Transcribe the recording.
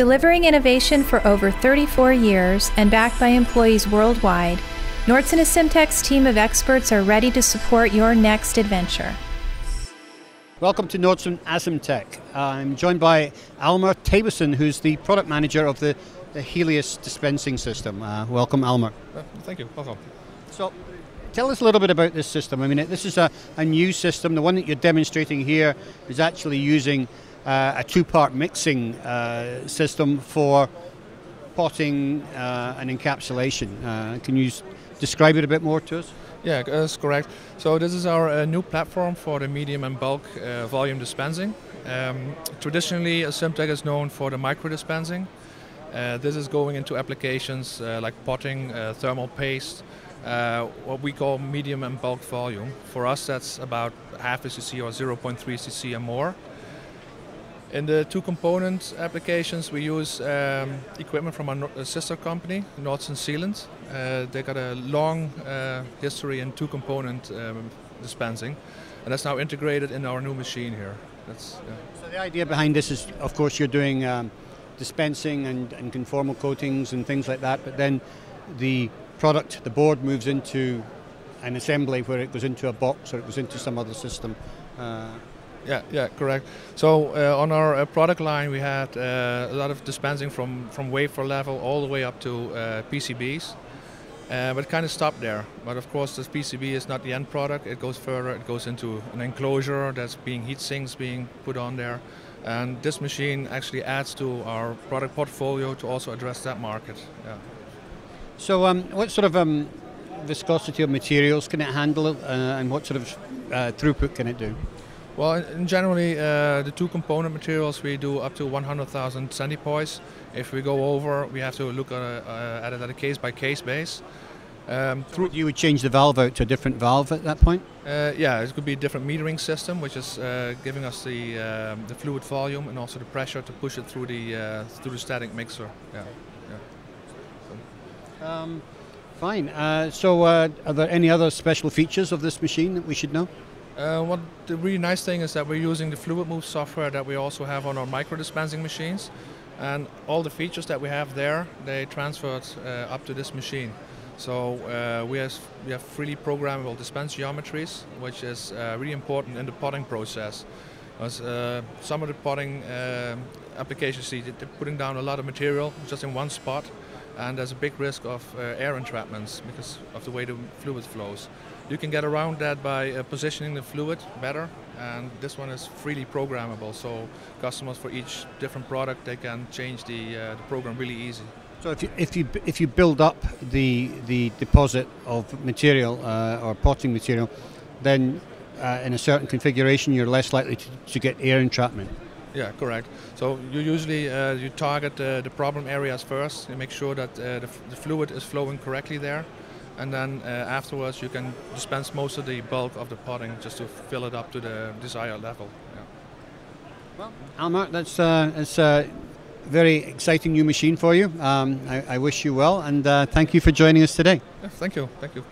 Delivering innovation for over 34 years and backed by employees worldwide, Nordson Asymtek's team of experts are ready to support your next adventure. Welcome to Nordson Asymtek. I'm joined by Almer Tabeson, who's the product manager of the, the Helios dispensing system. Uh, welcome, Almer. Uh, thank you. Welcome. So, tell us a little bit about this system. I mean, this is a, a new system. The one that you're demonstrating here is actually using uh, a two-part mixing uh, system for potting uh, and encapsulation. Uh, can you describe it a bit more to us? Yeah, that's correct. So this is our uh, new platform for the medium and bulk volume dispensing. Um, traditionally, Asymtek is known for the micro dispensing. This is going into applications like potting, thermal paste, uh, what we call medium and bulk volume. For us, that's about half a cc or 0.3 cc and more. In the two component applications, we use um, equipment from our sister company, Nordson Sealant. Uh, they got a long uh, history in two component um, dispensing, and that's now integrated in our new machine here. That's, yeah. So the idea behind this is, of course, you're doing um, dispensing and, and conformal coatings and things like that, but then the product, the board moves into an assembly where it goes into a box or it goes into some other system. Uh, yeah, yeah, correct. So uh, on our uh, product line, we had uh, a lot of dispensing from from wafer level all the way up to uh, PCBs, uh, but kind of stopped there. But of course, this PCB is not the end product. It goes further. It goes into an enclosure that's being heat sinks being put on there, and this machine actually adds to our product portfolio to also address that market. Yeah. So, um, what sort of um, viscosity of materials can it handle, uh, and what sort of throughput can it do? Well, in generally, uh, the two component materials we do up to 100,000 centipoise. If we go over, we have to look at, uh, at it at a case by case base. Um, so you would change the valve out to a different valve at that point? Uh, yeah, it could be a different metering system, which is uh, giving us the um, the fluid volume and also the pressure to push it through the uh, through the static mixer. Yeah. yeah. Um, fine. Uh, so, are there any other special features of this machine that we should know? Uh, what the really nice thing is that we're using the FluidMove software that we also have on our micro dispensing machines, and all the features that we have there they transferred uh, up to this machine. So uh, we have we have freely programmable dispense geometries, which is uh, really important in the potting process. Because uh, some of the potting uh, applications, see, they're putting down a lot of material just in one spot, and there's a big risk of air entrapments because of the way the fluid flows. You can get around that by uh, positioning the fluid better and this one is freely programmable so customers for each different product they can change the, uh, the program really easy. So if you, if you if you build up the the deposit of material uh, or potting material, then uh, in a certain configuration you're less likely to, to get air entrapment. Yeah, correct. So you usually uh, you target the problem areas first. You make sure that uh, the, the, fluid is flowing correctly there, and then uh, afterwards you can dispense most of the bulk of the potting just to fill it up to the desired level. Yeah. Well, Almer, that's uh, that's a very exciting new machine for you. Um, I, I, wish you well, and uh, thank you for joining us today. Yeah, thank you. Thank you.